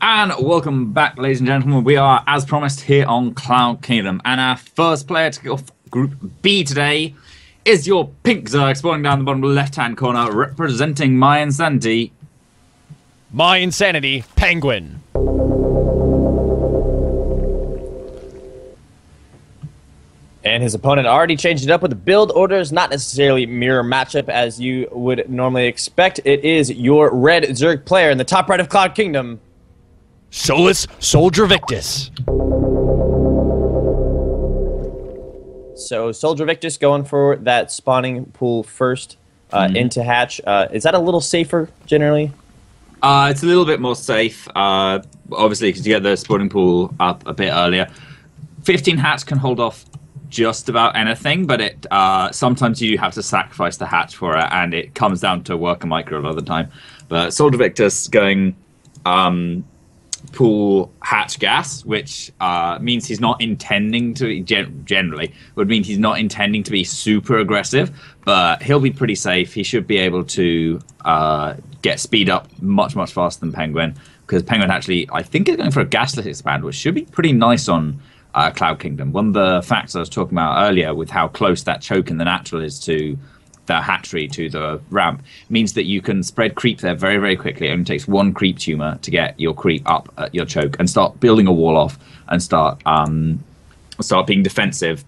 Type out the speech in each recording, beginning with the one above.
And welcome back, ladies and gentlemen. We are, as promised, here on Cloud Kingdom. And our first player to go off Group B today is your Pink Zerg, spawning down the bottom left hand corner, representing my insanity. My insanity, PengWin. And his opponent already changed it up with the build orders, not necessarily mirror matchup as you would normally expect. It is your red Zerg player in the top right of Cloud Kingdom. Solus SoLJerVictus. So SoLJerVictus going for that spawning pool first uh, Mm-hmm. into hatch. Uh, is that a little safer generally? Uh, it's a little bit more safe, uh, obviously, because you get the spawning pool up a bit earlier. 15 hats can hold off just about anything, but it uh, sometimes you have to sacrifice the hatch for it, and it comes down to worker micro a lot of the time. But SoLJerVictus going um, pool hatch gas, which uh, means he's not intending to gen- generally would mean he's not intending to be super aggressive, but he'll be pretty safe. He should be able to uh, get speed up much much faster than PengWin because PengWin actually I think is going for a gasless expand, which should be pretty nice on. Uh, Cloud Kingdom. One of the facts I was talking about earlier, with how close that choke in the natural is to the hatchery to the ramp means that you can spread creep there very very quickly. It only takes one creep tumor to get your creep up at your choke and start building a wall off and start um start being defensive.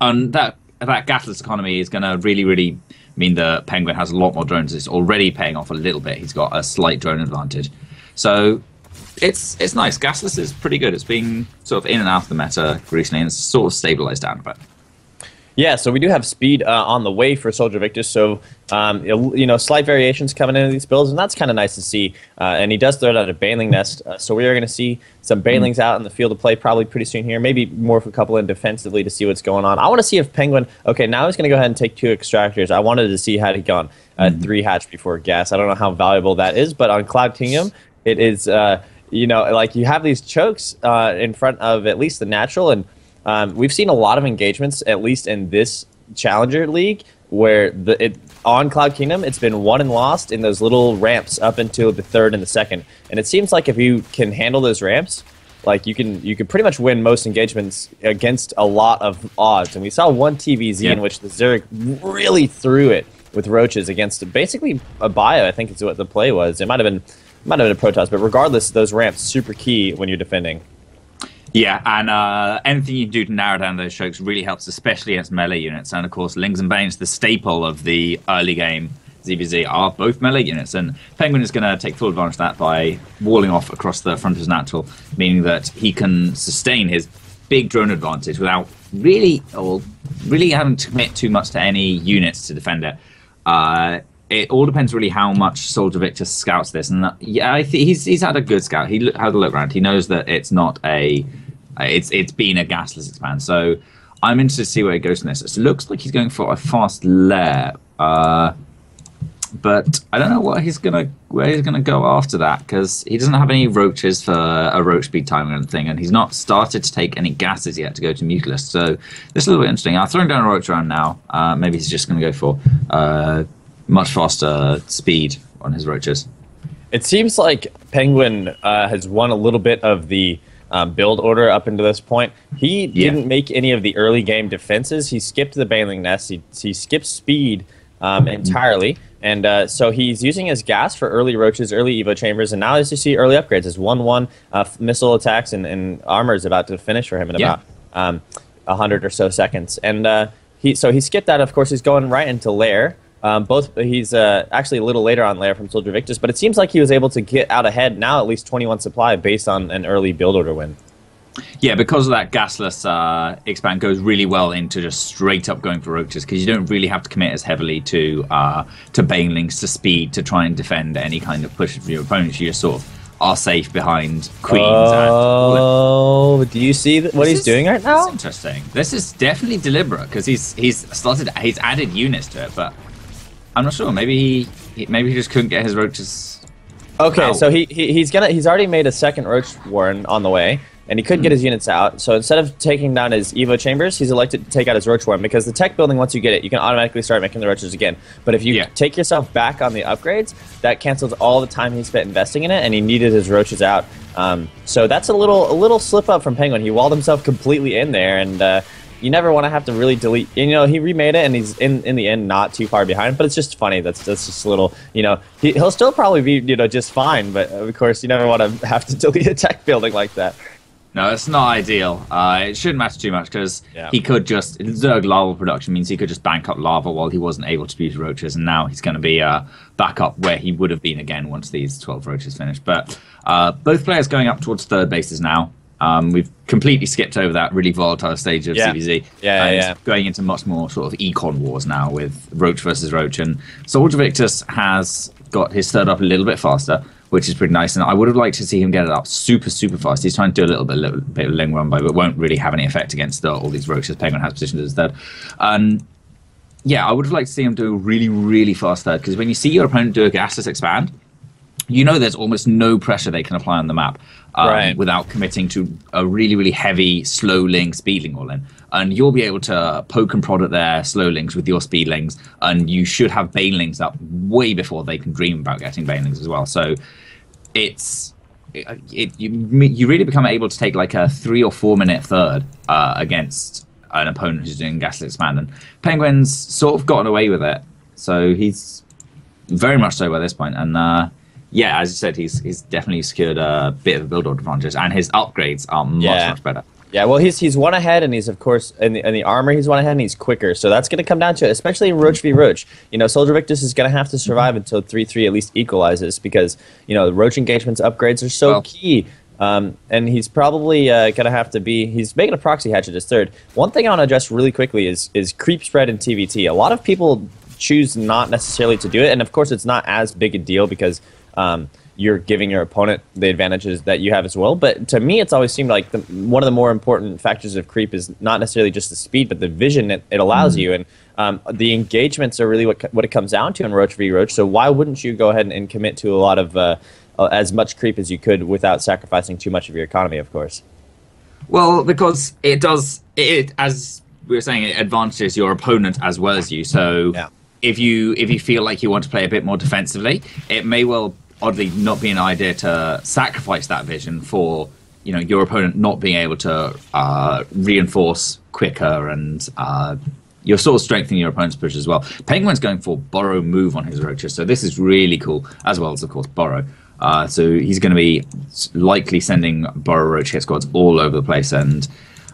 And that that gasless economy is going to really really mean the PengWin has a lot more drones. It's already paying off a little bit. He's got a slight drone advantage. So it's it's nice. Gasless is pretty good. It's been sort of in and out of the meta recently and it's sort of stabilized down a bit Yeah, so we do have speed uh, on the way for SoLJerVictus. So, um, you know, slight variations coming into these builds, and that's kind of nice to see. Uh, and he does throw it out a Baneling Nest. Uh, so we are going to see some Banelings out in the field of play probably pretty soon here. Maybe more for a couple in defensively to see what's going on. I want to see if PengWin. Okay, now he's going to go ahead and take two extractors. I wanted to see how he gone uh, three hatch before gas. I don't know how valuable that is, but on Cloud Kingdom, it is. Uh, you know, like you have these chokes uh, in front of at least the natural, and um, we've seen a lot of engagements, at least in this Challenger League, where the it, on Cloud Kingdom it's been won and lost in those little ramps up into the third and the second. And it seems like if you can handle those ramps, like you can you can pretty much win most engagements against a lot of odds. And we saw one TVZ in which the Zerg really threw it with roaches against basically a bio. I think is what the play was. It might have been might have been a Protoss, but regardless, those ramps super key when you're defending. Yeah, and uh, anything you can do to narrow down those chokes really helps, especially against melee units. And of course, Lings and Banes, the staple of the early game ZVZ, are both melee units. And PengWin is going to take full advantage of that by walling off across the front of his natural, meaning that he can sustain his big drone advantage without really, or really having to commit too much to any units to defend it. Uh, it all depends really how much Soldier Victor scouts this, and that, yeah, I think he's he's had a good scout. He had a look around. He knows that it's not a, it's it's been a gasless expand. So I'm interested to see where he goes in this. It looks like he's going for a fast lair, uh, but I don't know what he's gonna where he's gonna go after that because he doesn't have any roaches for a roach speed time or anything, and he's not started to take any gases yet to go to Mutalisk. So this is a little bit interesting. I'm throwing down a roach around now. Uh, maybe he's just gonna go for uh, much faster speed on his roaches. It seems like PengWin uh, has won a little bit of the um, build order up into this point. He Yeah. didn't make any of the early game defenses. He skipped the Baneling Nest. He, he skipped speed um, entirely. And uh, so he's using his gas for early roaches, early Evo chambers, and now as you see early upgrades, his 1 1 uh, missile attacks and, and armor is about to finish for him in Yeah. about um, 100 or so seconds. And uh, he so he skipped that. Of course, he's going right into Lair. Um, both he's uh, actually a little later on Lair from SoLJerVictus, but it seems like he was able to get out ahead now at least 21 supply based on an early build order win. Yeah, because of that gasless uh, expand goes really well into just straight up going for roaches because you don't really have to commit as heavily to uh, to banelings to speed to try and defend any kind of push from your opponents. You just sort of are safe behind queens. and Oh, do you see th- what This he's is- doing right That's now? interesting. This is definitely deliberate because he's he's started he's added units to it, but I'm not sure. Maybe he, maybe he just couldn't get his roaches. Okay, Ow. so he, he he's gonna he's already made a second roach warren on the way. and he couldn't get his units out. So instead of taking down his Evo chambers, he's elected to take out his Roach Warren because the tech building, once you get it, you can automatically start making the roaches again. But if you Yeah. take yourself back on the upgrades, that cancels all the time he spent investing in it, and he needed his roaches out. Um, so that's a little a little slip up from PengWin. He walled himself completely in there, and uh, you never want to have to really delete. You know, he remade it, and he's in in the end not too far behind. But it's just funny. That's that's just a little. You know, he, he'll still probably be you know just fine. But of course, you never want to have to delete a tech building like that. No, it's not ideal. Uh, it shouldn't matter too much because Yeah. he could just Zerg larva production means he could just bank up larva while he wasn't able to beat roaches, and now he's going to be uh, back up where he would have been again once these twelve roaches finish. But uh, both players going up towards third bases now. Um, we've completely skipped over that really volatile stage of Yeah. ZVZ. Yeah, and yeah. Going into much more sort of econ wars now with Roach versus Roach, and SoLJerVictus has got his third up a little bit faster, which is pretty nice. And I would have liked to see him get it up super, super fast. He's trying to do a little bit, little bit of ling run by, but won't really have any effect against the, all these roaches. PengWin has positioned as third. And yeah, I would have liked to see him do a really, really fast third because when you see your opponent do a gasless expand, you know there's almost no pressure they can apply on the map um, Right. without committing to a really, really heavy slow ling speedling all in. And you'll be able to poke and prod at their slow lings with your speedlings, and you should have banelings up way before they can dream about getting banelings as well. So it's it, it you you really become able to take like a three or four minute third uh, against an opponent who's doing gasless expand and PengWin's sort of gotten away with it so he's very much so by this point and uh yeah as you said he's he's definitely secured a bit of a build order advantage and his upgrades are much Yeah. much better Yeah, well, he's he's one ahead, and he's of course in the, in the armor he's one ahead, and he's quicker. So that's going to come down to it, especially in Roach v Roach. You know, SoLJerVictus is going to have to survive until three three at least equalizes because you know the Roach engagements upgrades are so Well- key. Um, and he's probably uh, going to have to be. He's making a proxy hatchet as third. One thing I want to address really quickly is is creep spread in TVT. A lot of people choose not necessarily to do it, and of course it's not as big a deal because. Um, you're giving your opponent the advantages that you have as well. But to me, it's always seemed like the, one of the more important factors of creep is not necessarily just the speed, but the vision it, it allows you. And um, the engagements are really what, what it comes down to in Roach v Roach. So why wouldn't you go ahead and, and commit to a lot of uh, uh, as much creep as you could without sacrificing too much of your economy, of course? Well, because it does it as we were saying, it advantages your opponent as well as you. So Yeah. if you if you feel like you want to play a bit more defensively, it may well oddly not be an idea to sacrifice that vision for you know your opponent not being able to uh, reinforce quicker and uh, you're sort of strengthening your opponent's push as well. PengWin's going for burrow move on his roaches, so this is really cool, as well as of course burrow. Uh, so he's going to be likely sending burrow roach hit squads all over the place, and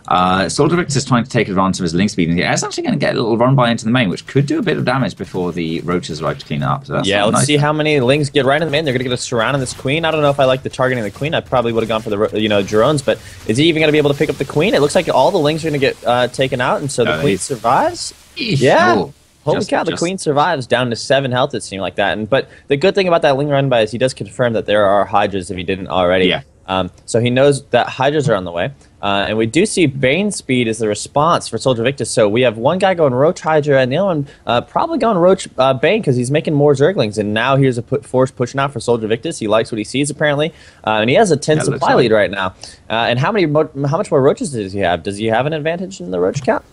uh, Soldier is trying to take advantage of his ling speed, and it's actually going to get a little run by into the main, which could do a bit of damage before the roaches arrive to clean it up. So that's yeah, let's nice. see how many lings get right in the main. They're going to get a surround on this queen. I don't know if I like the targeting of the queen. I probably would have gone for the you know drones, but is he even going to be able to pick up the queen? It looks like all the lings are going to get uh, taken out, and so the Yeah, queen survives. Eesh, Yeah. oh, Holy just- cow, the just- queen survives down to seven health. It seemed like that, and but the good thing about that ling run by is he does confirm that there are hydras if he didn't already. Yeah. Um, so he knows that hydras are on the way, uh, and we do see Bane speed is the response for SoLJerVictus. So we have one guy going Roach Hydra, and the other one uh, probably going Roach uh, Bane because he's making more Zerglings. And now here's a put force pushing out for SoLJerVictus. He likes what he sees apparently, uh, and he has a ten Yeah, looks supply like- lead right now. Uh, and how many mo- how much more Roaches does he have? Does he have an advantage in the Roach count?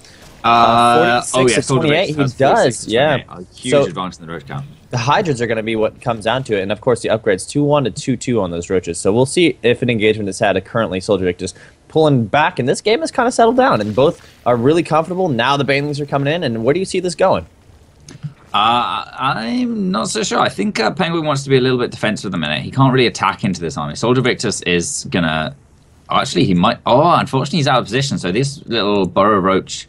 Uh, 46 oh yeah, to Soldier 28, Victor he does, yeah. A huge So- advantage in the roach count. the hydras are going to be what comes down to it, and of course the upgrades two one to two two on those roaches. So we'll see if an engagement is had. Currently, SoLJerVictus pulling back, and this game has kind of settled down, and both are really comfortable. Now the Banelings are coming in, and where do you see this going? Uh, I'm not so sure. I think uh, PengWin wants to be a little bit defensive at the minute. He can't really attack into this army. SoLJerVictus is gonna. oh, Actually, he might. Oh, unfortunately, he's out of position. So this little Burrow Roach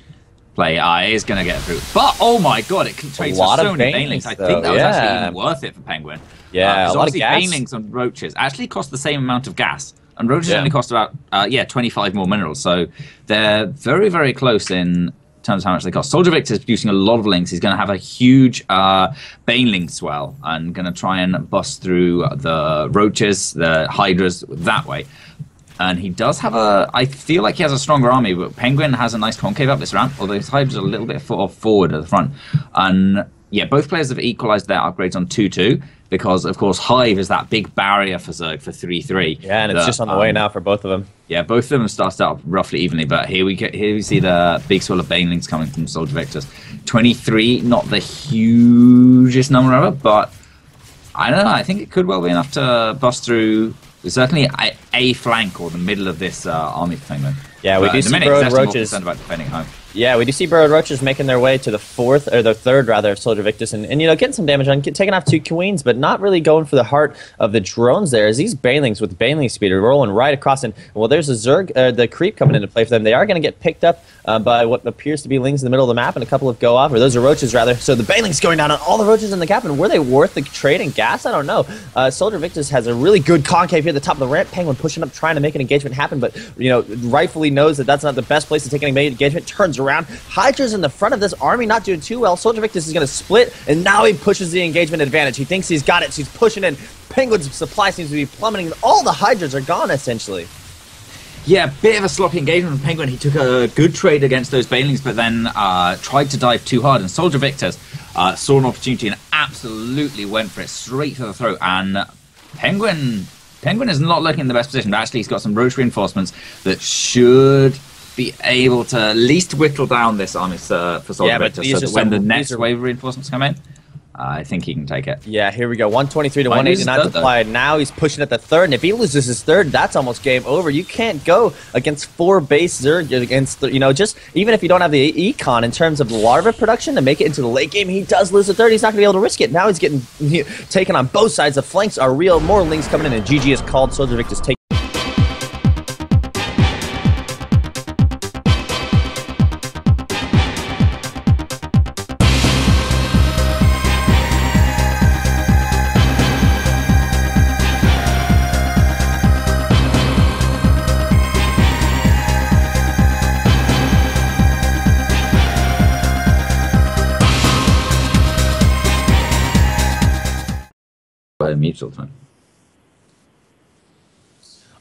play uh, is gonna get through. But oh my god, it trades for so many banelings. I think that was actually even worth it for PengWin. Yeah, uh, a lot of gas. banelings on roaches actually cost the same amount of gas, and roaches Yeah. only cost about uh, yeah 25 more minerals. So they're very very close in terms of how much they cost. Soldier Victor is producing a lot of lings. He's going to have a huge uh, Baneling swell and going to try and bust through the roaches, the hydras that way. And he does have a. I feel like he has a stronger army, but PengWin has a nice concave up this ramp, although his hydras are a little bit for, forward at the front. And yeah, both players have equalized their upgrades on 2 2 because, of course, Hive is that big barrier for Zerg for 3 3. Yeah, and it's just on the way now for both of them. Yeah, both of them have started out roughly evenly, but here we get here we see the big swell of banelings coming from Soldier Victors. 23, not the hugest number ever, but I don't know. I think it could well be enough to bust through certainly a, a flank or the middle of this uh, army PengWin. Yeah, we But do see minute, Burrowed he's definitely more Roaches. about defending home. Yeah, we do see Burrowed Roaches making their way to the fourth or the third rather of SoLJerVictus, and, and you know getting some damage on, get, taking off two queens, but not really going for the heart of the drones. There, as these banelings with baneling speed are rolling right across, and well, there's a Zerg, uh, the creep coming into play for them. They are going to get picked up uh, by what appears to be lings in the middle of the map, and a couple of go off, or those are roaches rather. So the banelings going down on all the roaches in the cap, and were they worth the trade and gas? I don't know. Uh, SoLJerVictus has a really good concave here at the top of the ramp. PengWin pushing up, trying to make an engagement happen, but you know rightfully knows that that's not the best place to take an engagement. Turns around, Hydra's in the front of this army, not doing too well. SoLJerVictus is going to split, and now he pushes the engagement advantage. He thinks he's got it, so he's pushing in. PengWin's supply seems to be plummeting, all the Hydras are gone essentially. Yeah, bit of a sloppy engagement from PengWin. He took a good trade against those Banelings, but then uh, tried to dive too hard. And Soldier Victors uh, saw an opportunity and absolutely went for it straight to the throat. And PengWin, PengWin is not looking in the best position. but Actually, he's got some roach reinforcements that should be able to at least whittle down this army uh, for Soldier Yeah, these so that when the next are- wave of reinforcements come in, I think he can take it. Yeah, here we go. 123 to his 189 third, though. applied. Now he's pushing at the third, and if he loses his third, that's almost game over. You can't go against four base Zerg against, you know, just even if you don't have the econ in terms of the larva production to make it into the late game, he does lose the third. He's not going to be able to risk it. Now he's getting taken on both sides. The flanks are real. More lings coming in, and GG is called. SoLJerVictus take.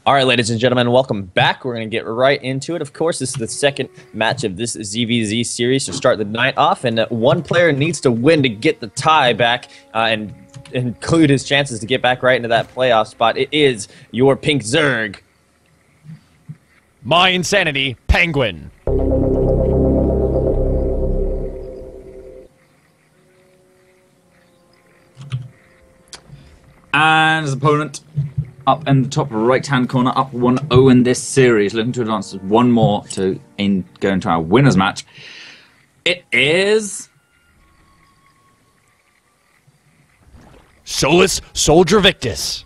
All right, ladies and gentlemen, welcome back. We're going to get right into it. Of course, this is the second match of this ZVZ series to start the night off, and uh, one player needs to win to get the tie back uh, and include his chances to get back right into that playoff spot. It is your Pink Zerg. My insanity, PengWin. And his opponent up in the top right hand corner, up 1 0 in this series, looking to advance one more to in, go into our winners match. It is. Solus Soldier Victus.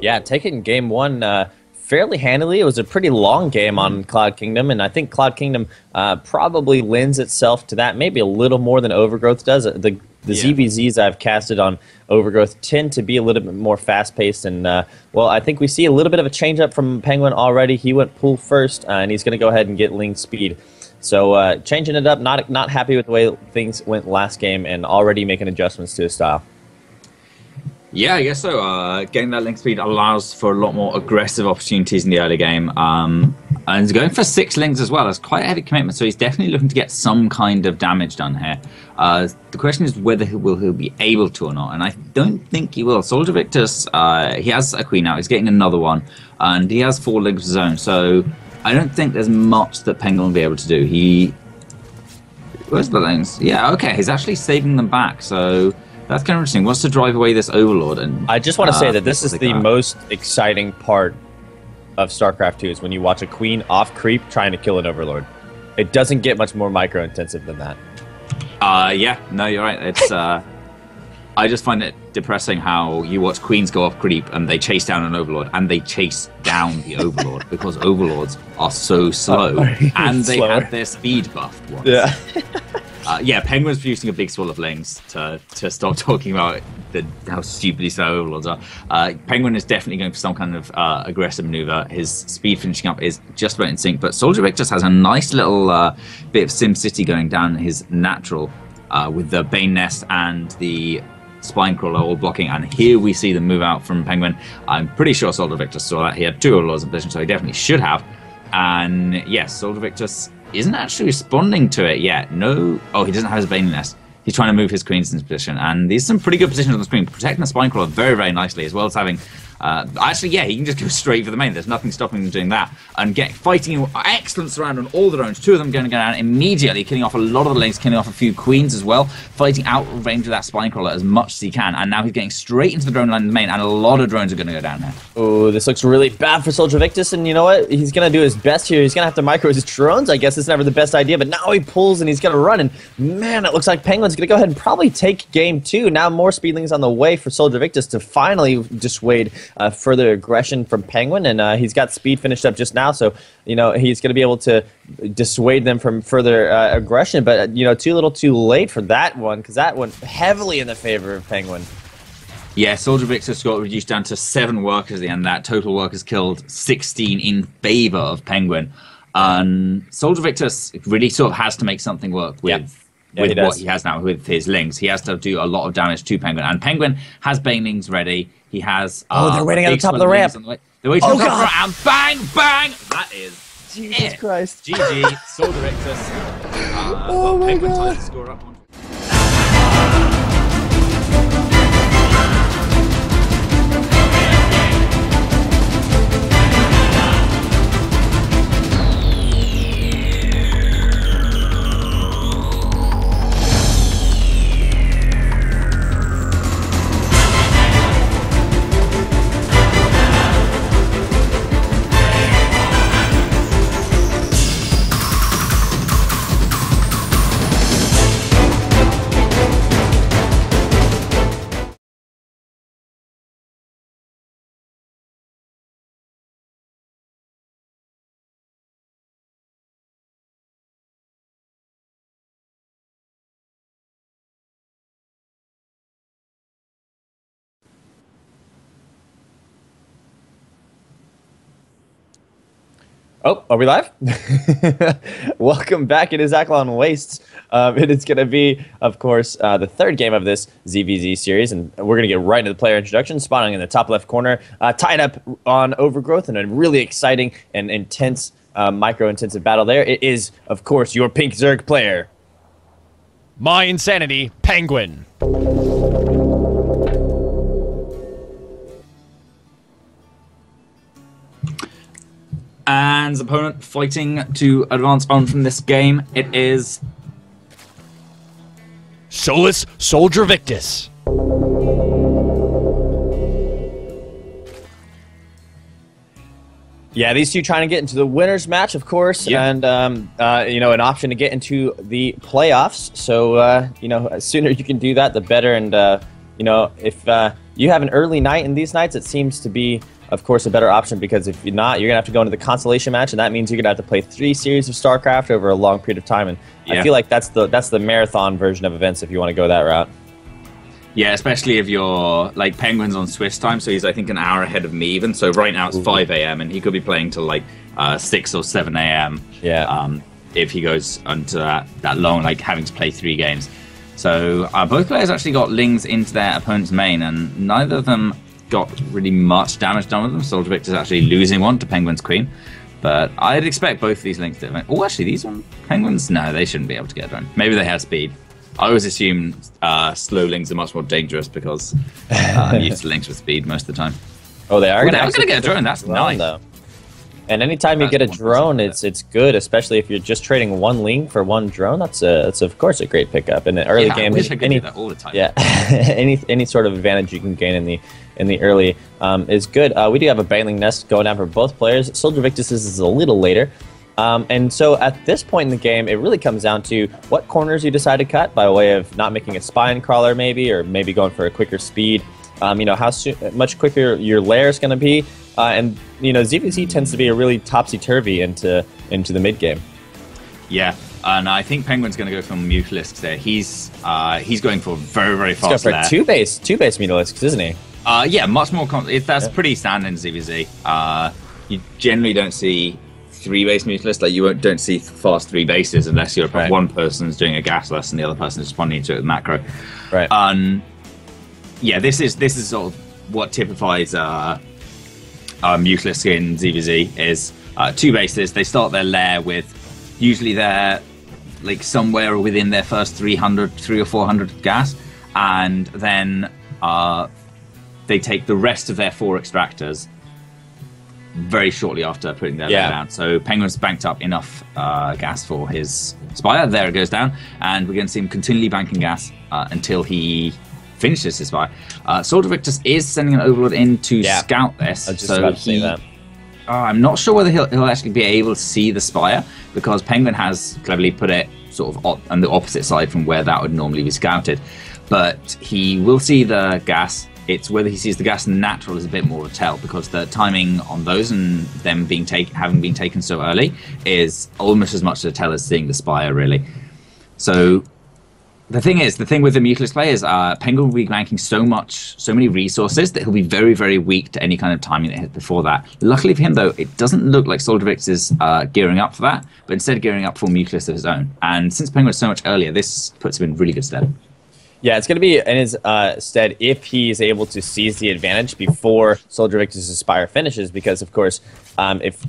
Yeah, taking game one uh, fairly handily. It was a pretty long game on Cloud Kingdom, and I think Cloud Kingdom uh, probably lends itself to that maybe a little more than Overgrowth does. Uh, The the Yeah. ZVZs I've casted on Overgrowth tend to be a little bit more fast paced, and uh, well, I think we see a little bit of a change up from PengWin already. He went pool first, uh, and he's going to go ahead and get Ling speed. So uh, changing it up, not not happy with the way things went last game, and already making adjustments to his style. Yeah, I guess so. Uh, getting that ling speed allows for a lot more aggressive opportunities in the early game. Um, and he's going for six lings as well. It's quite a heavy commitment, so he's definitely looking to get some kind of damage done here. Uh, the question is whether he will he'll be able to or not, and I don't think he will. SoLJerVictus, uh, he has a queen now. He's getting another one, and he has four lings of his own. So I don't think there's much that PengWin will be able to do. He Where's the lings? Yeah, okay. He's actually saving them back, so that's kind of interesting. Wants to drive away this overlord, and I just want to uh, say that this is the most exciting part of StarCraft 2 is when you watch a queen off creep trying to kill an overlord. It doesn't get much more micro intensive than that. Uh, yeah, no, you're right. It's uh, I just find it depressing how you watch queens go off creep and they chase down an overlord and they chase down the overlord because overlords are so slow and they Slower. had their speed buffed once. Yeah. Uh, yeah, PengWin's producing a big swell of lings to, to stop talking about the, how stupidly slow overlords are. Uh, PengWin is definitely going for some kind of uh, aggressive maneuver. His speed finishing up is just about in sync, but Soldier Vic just has a nice little uh, bit of Sim City going down his natural uh, with the Bane Nest and the Spine Crawler all blocking. And here we see the move out from PengWin. I'm pretty sure SoLJerVictus saw that. He had two overlords in position, so he definitely should have. And yes, SoLJerVictus isn't actually responding to it yet. No. Oh, he doesn't have his Nest. He's trying to move his queens into position, and these are some pretty good positions on the screen, protecting the spine crawler very, very nicely, as well as having. Uh, actually, yeah, he can just go straight for the main. There's nothing stopping him doing that, and get fighting excellent surround on all the drones. Two of them going to go down immediately, killing off a lot of the lanes, killing off a few queens as well, fighting out range of that spine crawler as much as he can. And now he's getting straight into the drone line in the main, and a lot of drones are going to go down there. Oh, this looks really bad for SoLJerVictus, and you know what? He's gonna do his best here. He's gonna have to micro his drones. I guess it's never the best idea, but now he pulls and he's gonna run. And man, it looks like PengWin's gonna go ahead and probably take game two. Now more speedlings on the way for SoLJerVictus to finally dissuade uh, further aggression from PengWin, and uh, he's got speed finished up just now, so you know he's gonna be able to dissuade them from further uh, aggression. But you know, too little, too late for that one because that went heavily in the favor of PengWin. Yeah, SoLJerVictus got reduced down to seven workers at the end of that. Total workers killed 16 in favor of PengWin. And SoLJerVictus really sort of has to make something work with. Yeah. Yeah, with he what he has now with his lings, he has to do a lot of damage to PengWin, and PengWin has Banelings ready. He has. Oh, they're uh, waiting a at the top of the ramp. lings on way. They're waiting Oh, at the top of the God. ramp, and bang, bang! That is Jesus it. Christ. GG, SoLJerVictus. Uh, Oh my PengWin God. ties score up. on- Oh, are we live? Welcome back. It is Akilon Wastes. Um, it is going to be, of course, uh, the third game of this ZVZ series, and we're going to get right into the player introduction, spawning in the top left corner, uh, tied up on Overgrowth in a really exciting and intense, uh, micro-intensive battle there. It is, of course, your Pink Zerg player. My insanity, PengWin. And his opponent fighting to advance on from this game. It is Solus SoLJerVictus. Yeah, these two trying to get into the winners match, of course, Yeah. and um, uh, you know an option to get into the playoffs. So uh, you know, the sooner you can do that, the better. And uh, you know, if uh, you have an early night in these nights, it seems to be, of course, a better option because if you're not, you're gonna have to go into the consolation match, and that means you're gonna have to play three series of StarCraft over a long period of time. And I feel like that's the that's the marathon version of events if you want to go that route. Yeah, especially if you're like PengWin's on Swiss time, so he's I think an hour ahead of me even. So right now it's five a.m. and he could be playing till like uh, six or seven a.m. Yeah. Um, if he goes onto that that long, like having to play three games. So uh, both players actually got lings into their opponent's main, and neither of them got really much damage done with them. Soldier Victor's actually losing one to PengWin's Queen. But I'd expect both of these lings to. Oh, actually, these one PengWin's. No, they shouldn't be able to get done. Maybe they have speed. I always assume uh, slow lings are much more dangerous because uh, I'm used to lings with speed most of the time. Oh, they are Ooh, going they to are gonna get a drone, that's nice. though. And anytime you get a drone, it's it's good, especially if you're just trading one ling for one drone. That's a that's of course a great pickup in the early yeah, game. I wish I could any, do that all the time. yeah, any any sort of advantage you can gain in the in the early um, is good. Uh, we do have a Baneling Nest going down for both players. SoLJerVictus is a little later. Um, and so at this point in the game, it really comes down to what corners you decide to cut by way of not making a spine crawler, maybe, or maybe going for a quicker speed. Um, you know how soon, much quicker your layer is going to be, uh, and you know ZVZ tends to be a really topsy turvy into into the mid game. Yeah, and I think PengWin's going to go for Mutalisk there. He's uh, he's going for very very He's going fast for two base two base mutalisks, isn't he? Uh, yeah, much more. Com- that's Yeah. pretty standard in ZVZ. Uh, you generally don't see three base mutalisks. Like you won't, don't see fast three bases unless you're Right. one person's doing a gasless and the other person is responding to it with macro. Right. Um, yeah, this is this is sort of what typifies uh, uh, Mutalisk in ZVZ is uh, two bases. They start their lair with Usually they're like somewhere within their first 300, 3 or 400 gas, and then uh, they take the rest of their four extractors very shortly after putting their Yeah. down. So PengWin's banked up enough uh, gas for his Spire. There it goes down, and we're going to see him continually banking gas uh, until he finishes his Spire. Uh, SoLJerVictus is sending an Overlord in to Yeah. scout this. I just so to he- that. uh, I'm not sure whether he'll, he'll actually be able to see the spire because PengWin has cleverly put it sort of op- on the opposite side from where that would normally be scouted. But he will see the gas. It's whether he sees the gas natural is a bit more of a tell because the timing on those and them being taken, having been taken so early, is almost as much a tell as seeing the spire really. So the thing is, the thing with the Mutalisk players, uh, PengWin will be banking so much, so many resources that he'll be very, very weak to any kind of timing that hit before that. Luckily for him, though, it doesn't look like SoLJerVictus is uh, gearing up for that, but instead gearing up for Mutalisk of his own. And since PengWin is so much earlier, this puts him in really good stead. Yeah, it's going to be in his uh, stead if he's able to seize the advantage before Soldier Victor's Spire finishes, because of course, um, if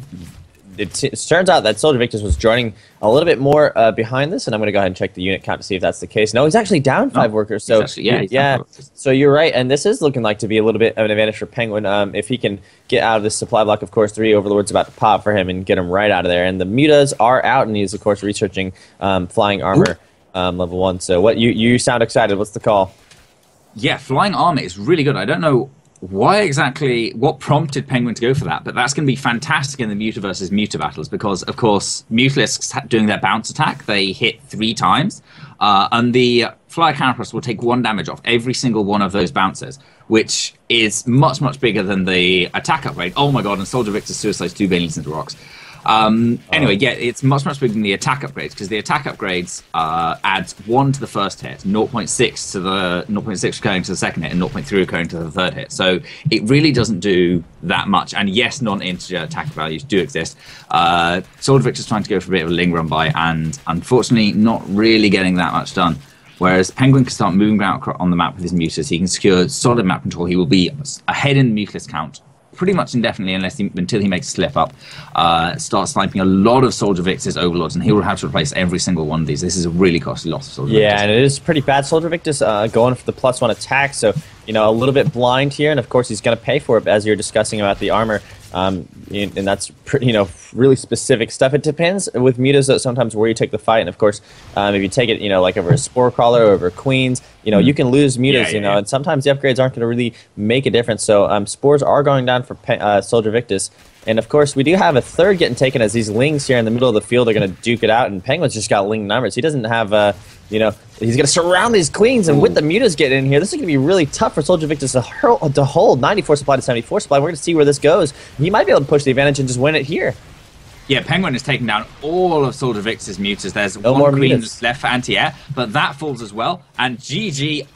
it, it turns out that SoLJerVictus was joining a little bit more uh, behind this, and I'm going to go ahead and check the unit count to see if that's the case. No, he's actually down five No, workers. So actually- yeah, yeah. So you're right, and this is looking like to be a little bit of an advantage for PengWin. Um, if he can get out of this supply block, of course, three Overlords about to pop for him and get him right out of there. And the mutas are out, and he's of course researching um, flying armor um, level one. So what you you sound excited? What's the call? Yeah, flying armor is really good. I don't know why exactly, what prompted PengWin to go for that, but that's going to be fantastic in the Muta versus Muta battles because, of course, Mutalisks doing their bounce attack, they hit three times, uh, and the Flyer Carapace will take one damage off every single one of those bounces, which is much, much bigger than the attack upgrade. Oh my god, and Soldier Victor suicides two Banelings into rocks. Um, anyway, yeah, it's much much bigger than the attack upgrades because the attack upgrades uh, adds one to the first hit, 0.6 to the 0.6 occurring to the second hit, and 0.3 occurring to the third hit. So it really doesn't do that much. And yes, non-integer attack values do exist. Uh, Sword Victor's trying to go for a bit of a ling run by, and unfortunately, not really getting that much done. Whereas PengWin can start moving acro- on the map with his mutas, he can secure solid map control. He will be ahead in the mutalisk count pretty much indefinitely unless he, until he makes a slip up. Uh, start sniping a lot of Soldier Victor's overlords, and he will have to replace every single one of these. This is a really costly loss of Soldier Yeah, Victors. and it is pretty bad. SoLJerVictus uh, going for the plus one attack, so you know a little bit blind here, and of course he's going to pay for it as you're discussing about the armor, um, and that's pretty you know really specific stuff. It depends with mutas though, sometimes where you take the fight, and of course um, if you take it you know like over a spore crawler, or over queens, you know you can lose mutas, Yeah, yeah, you know, yeah. and sometimes the upgrades aren't going to really make a difference. So um, spores are going down for uh, SoLJerVictus. And of course, we do have a third getting taken as these lings here in the middle of the field are going to duke it out. And PengWin's just got ling numbers. He doesn't have, uh, you know, he's going to surround these queens. And with the mutas getting in here, this is going to be really tough for SoLJerVictus to, hurl, to hold 94 supply to 74 supply. We're going to see where this goes. He might be able to push the advantage and just win it here. Yeah, PengWin has taken down all of Soldier Victor's mutas. There's No one more queen left for anti-air, but that falls as well. And GG,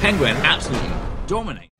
PengWin absolutely dominate.